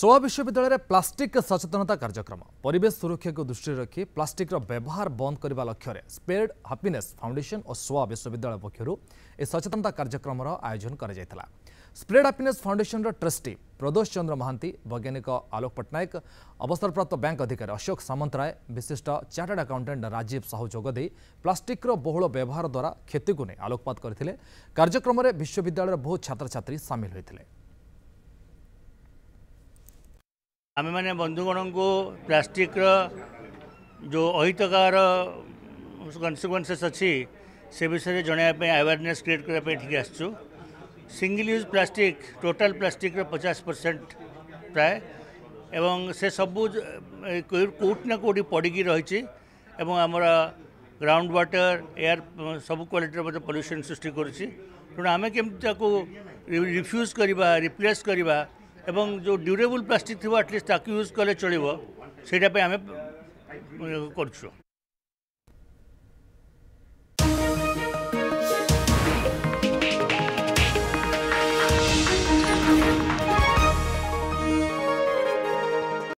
সোয়া বিশ্ববিদ্যালয়ের প্লাষ্টিক সচেতনতা কার্যক্রম পরিবেশ সুরক্ষাকে দৃষ্টি রাখি প্লাষ্টিক্র ব্যবহার বন্ধ করা লক্ষ্যে স্পেড হ্যাপিনেস ফাউন্ডেসন ও সোয়া বিশ্ববিদ্যালয় পক্ষর এই সচেতনতা কার্যক্রমর আয়োজন করা স্প্রেড হ্যাপিনেস ফাউন্ডেসনর ট্রষ্টি প্রদোষ চন্দ্র মহান্তি বৈজ্ঞানিক আলোক পট্টনাୟକ অবসরপ্রাপ্ত ব্যাঙ্ক অধিকারী অশোক সামন্তরায় বিশিষ্ট চার্টার্ড আকাউন্টাট রাজীব সাহু যোগদে প্লাষ্টিক্র বহুল ব্যবহার দ্বারা ক্ষতিকু নিয়ে আলোকপাত করে কার্যক্রমে বিশ্ববিদ্যালয়ের বহু ছাত্রছাত্রী সামিল হয়েছিলেন ଆମେମାନେ ବନ୍ଧୁଗଣଙ୍କୁ ପ୍ଲାଷ୍ଟିକ୍ର ଯେଉଁ ଅହିତକାର କନସିକ୍ୱେନ୍ସେସ୍ ଅଛି ସେ ବିଷୟରେ ଜଣାଇବା ପାଇଁ ଆୱାରନେସ୍ କ୍ରିଏଟ୍ କରିବା ପାଇଁ ଏଠିକି ଆସିଛୁ ସିଙ୍ଗିଲ୍ ୟୁଜ୍ ପ୍ଲାଷ୍ଟିକ୍ ଟୋଟାଲ୍ ପ୍ଲାଷ୍ଟିକ୍ର ପଚାଶ ପରସେଣ୍ଟ ପ୍ରାୟ ଏବଂ ସେ ସବୁ କେଉଁଠି ନା କେଉଁଠି ପଡ଼ିକି ରହିଛି ଏବଂ ଆମର ଗ୍ରାଉଣ୍ଡ ୱାଟର ଏୟାର ସବୁ କ୍ୱାଲିଟିର ମଧ୍ୟ ପଲ୍ୟୁସନ୍ ସୃଷ୍ଟି କରୁଛି ତେଣୁ ଆମେ କେମିତି ତାକୁ ରିଫ୍ୟୁଜ୍ କରିବା ରିପ୍ଲେସ୍ କରିବା এবং ଯେଉଁ ଡ୍ୟୁରେବୁଲ୍ ପ୍ଲାଷ୍ଟିକ୍ ଥିବ ଆଟଲିଷ୍ଟ ତାକୁ ୟୁଜ୍ କଲେ ଚଳିବ ସେଇଟା ପାଇଁ ଆମେ କରୁଛୁ